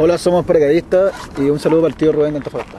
Hola, somos paracaidistas y un saludo para el tío Rubén de Antofagasta.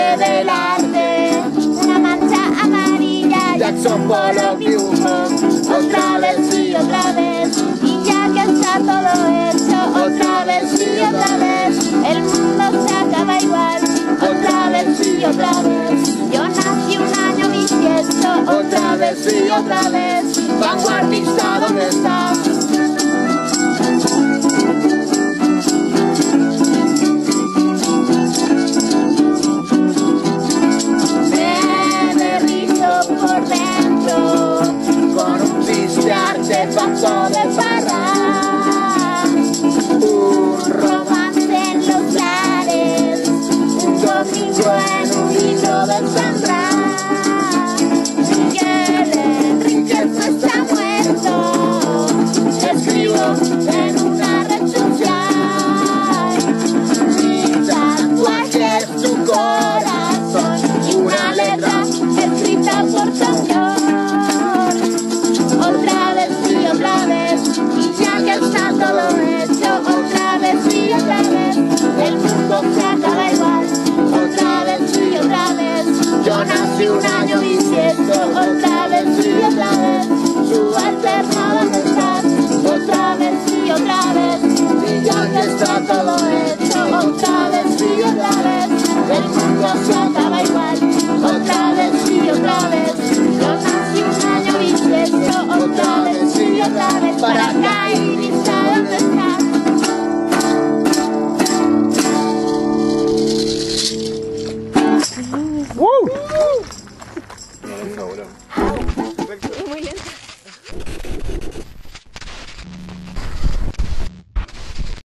cúspide del. Una mancha amarilla Jackson Pollock dibujó Otra vez y otra vez Y ya que está todo hecho Otra vez y otra vez El mundo se acaba igual Otra vez y otra vez Yo nací un año bisiesto Otra vez y otra vez, vanguardista, ¿dónde estás? cuento de parra, un romance en los lares, un domingo en un libro de Sandra. Miguel Enriquez está muerto, escribo.